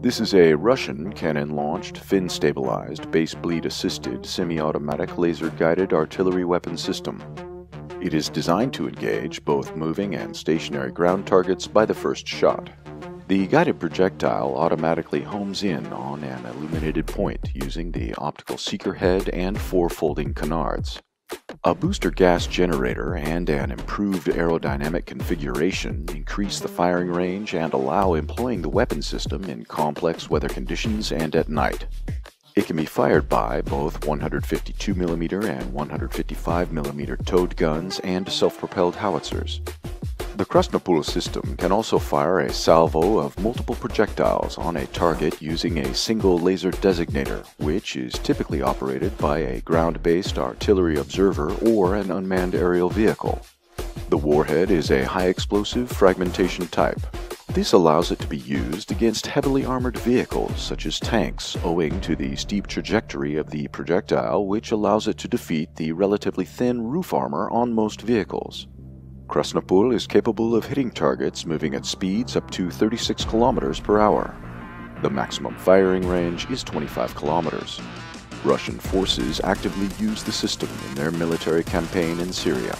This is a Russian cannon-launched, fin-stabilized, base-bleed-assisted, semi-automatic laser-guided artillery weapon system. It is designed to engage both moving and stationary ground targets by the first shot. The guided projectile automatically homes in on an illuminated point using the optical seeker head and four folding canards. A booster gas generator and an improved aerodynamic configuration increase the firing range and allow employing the weapon system in complex weather conditions and at night. It can be fired by both 152mm and 155mm towed guns and self-propelled howitzers. The Krasnopol system can also fire a salvo of multiple projectiles on a target using a single laser designator, which is typically operated by a ground-based artillery observer or an unmanned aerial vehicle. The warhead is a high-explosive fragmentation type. This allows it to be used against heavily armored vehicles such as tanks owing to the steep trajectory of the projectile which allows it to defeat the relatively thin roof armor on most vehicles. Krasnopol is capable of hitting targets moving at speeds up to 36 kilometers per hour. The maximum firing range is 25 kilometers. Russian forces actively use the system in their military campaign in Syria.